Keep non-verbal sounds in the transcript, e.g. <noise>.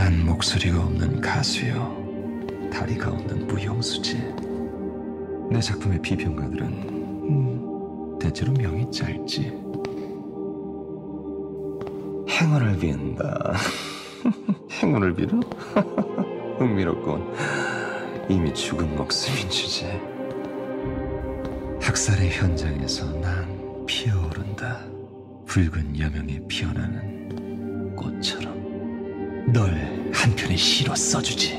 난 목소리가 없는 가수요. 다리가 없는 무용수지. 내 작품의 비평가들은 음, 대체로 명이 짧지. 행운을 빈다. <laughs> 행운을 빌어? <laughs> 흥미롭군. 이미 죽은 목숨인 주제. 학살의 현장에서 난 피어오른다. 붉은 여명이 피어나는 꽃처럼. 널 한 편의 시로 써주지.